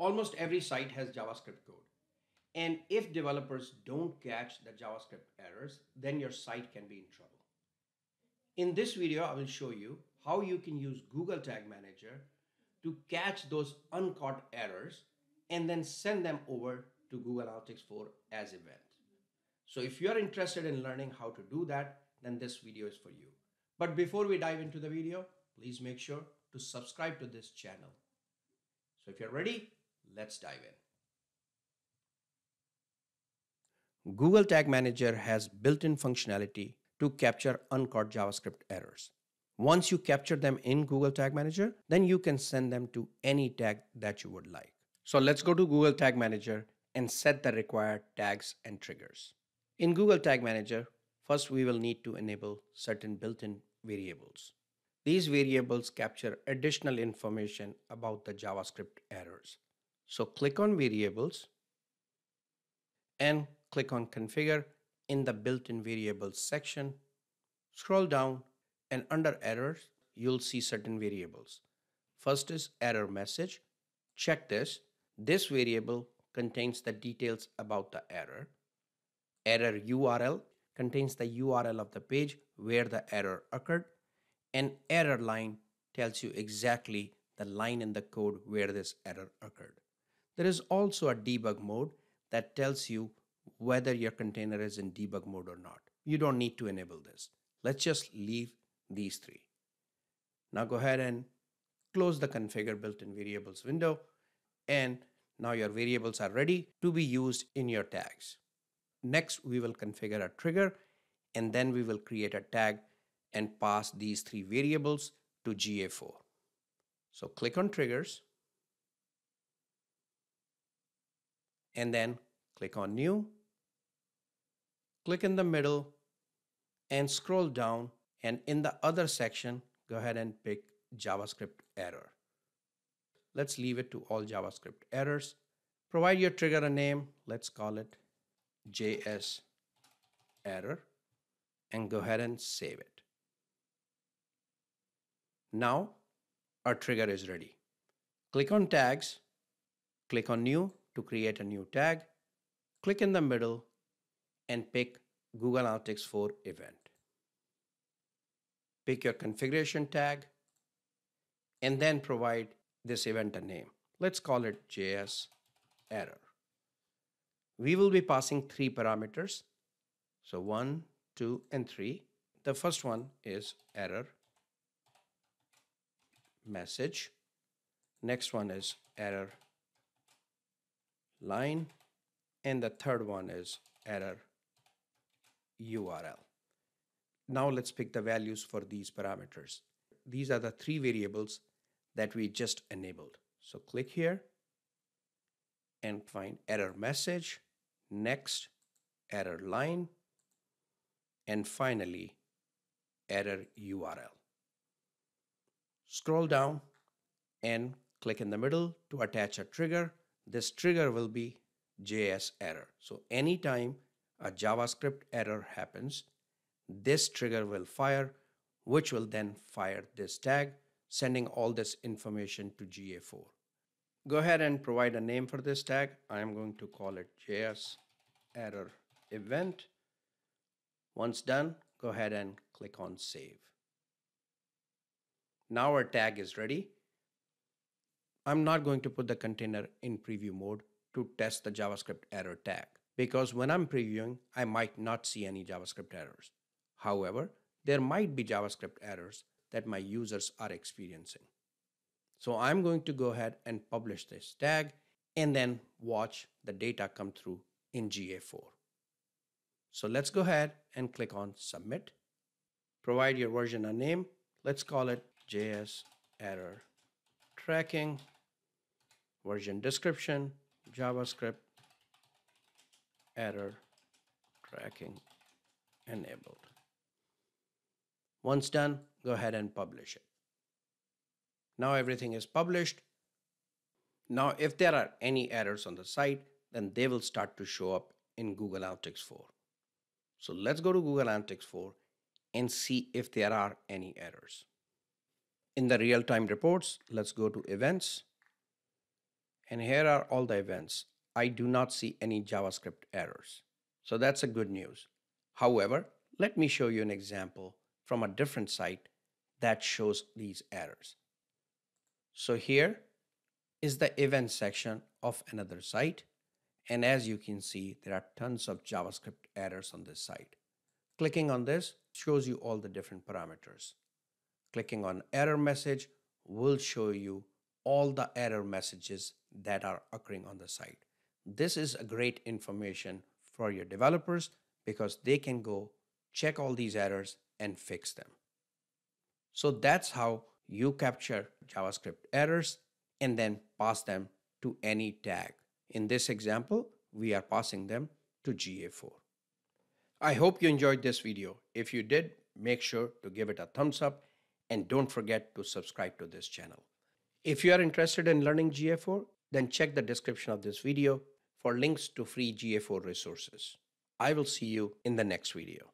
almost every site has JavaScript code. And if developers don't catch the JavaScript errors, then your site can be in trouble. In this video, I will show you how you can use Google Tag Manager to catch those uncaught errors and then send them over to Google Analytics 4 as event. So if you're interested in learning how to do that, then this video is for you. But before we dive into the video, please make sure to subscribe to this channel. So if you're ready, let's dive in. Google Tag Manager has built-in functionality to capture uncaught JavaScript errors. Once you capture them in Google Tag Manager, then you can send them to any tag that you would like. So let's go to Google Tag Manager and set the required tags and triggers. In Google Tag Manager, first we will need to enable certain built-in variables. These variables capture additional information about the JavaScript errors. So click on variables and click on configure in the built-in variables section. Scroll down and under errors, you'll see certain variables. First is error message. Check this. This variable contains the details about the error. Error URL contains the URL of the page where the error occurred. And error line tells you exactly the line in the code where this error occurred. There is also a debug mode that tells you whether your container is in debug mode or not. You don't need to enable this. Let's just leave these three. Now go ahead and close the configure built-in variables window and now your variables are ready to be used in your tags. Next, we will configure a trigger and then we will create a tag and pass these three variables to GA4. So click on triggers and then click on new. Click in the middle and scroll down and in the other section, go ahead and pick JavaScript error. Let's leave it to all JavaScript errors. Provide your trigger a name. Let's call it JS error and go ahead and save it. Now our trigger is ready. Click on tags, click on new to create a new tag, click in the middle and pick Google Analytics 4 event. Pick your configuration tag and then provide this event a name. Let's call it JS error. We will be passing three parameters. So one, two, and three. The first one is error message. Next one is error line. And the third one is error URL. Now let's pick the values for these parameters. These are the three variables that we just enabled. So click here and find error message, next error line, and finally error URL. Scroll down and click in the middle to attach a trigger. This trigger will be JS error. So anytime a JavaScript error happens, this trigger will fire, which will then fire this tag sending all this information to GA4. Go ahead and provide a name for this tag. I am going to call it JS error event. Once done, go ahead and click on save. Now our tag is ready. I'm not going to put the container in preview mode to test the JavaScript error tag because when I'm previewing, I might not see any JavaScript errors. However, there might be JavaScript errors that my users are experiencing. So I'm going to go ahead and publish this tag and then watch the data come through in GA4. So let's go ahead and click on submit. Provide your version a name. Let's call it JS error tracking, version description, JavaScript error tracking enabled. Once done, go ahead and publish it. Now everything is published. Now, if there are any errors on the site, then they will start to show up in Google Analytics 4. So let's go to Google Analytics 4 and see if there are any errors. In the real-time reports, let's go to events And here are all the events. I do not see any JavaScript errors. So that's a good news. However, let me show you an example from a different site that shows these errors. So here is the event section of another site. And as you can see, there are tons of JavaScript errors on this site. Clicking on this shows you all the different parameters. Clicking on error message will show you all the error messages that are occurring on the site. This is a great information for your developers because they can go check all these errors and fix them. So that's how you capture JavaScript errors and then pass them to any tag. In this example, we are passing them to GA4. I hope you enjoyed this video. If you did, make sure to give it a thumbs up and don't forget to subscribe to this channel. If you are interested in learning GA4, then check the description of this video for links to free GA4 resources. I will see you in the next video.